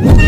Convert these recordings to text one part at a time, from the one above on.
Woo!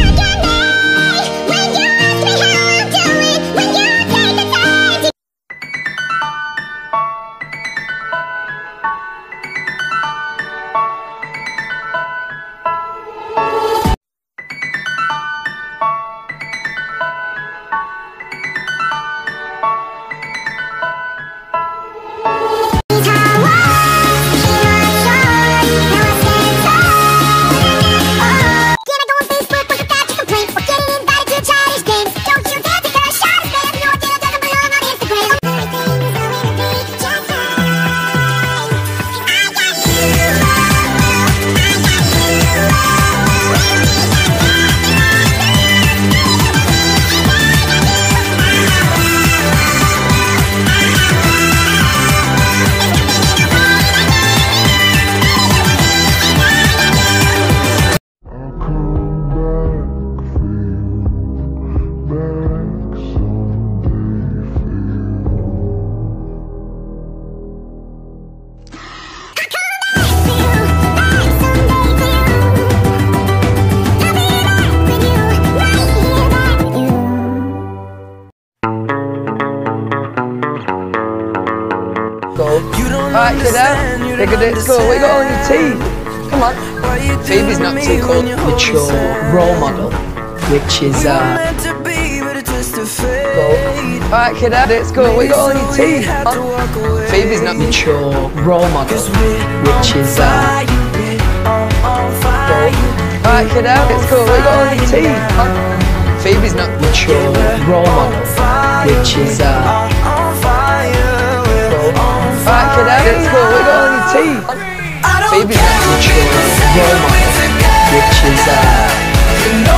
Alright, kiddo. Pick a date school. What you got on your teeth? Come on. Phoebe's not too cool. Mature role model, which is uh. Alright, kiddo. Date school. What you got on your teeth? Phoebe's not mature role model, which is uh. Alright, kiddo. Date school. What got on your teeth? Phoebe's not mature role model, which is uh. Alright, kiddo. Let's go. What you got on your teeth? Baby's not mature role model, which is uh. Let's go. Teeth? Baby's not too cool.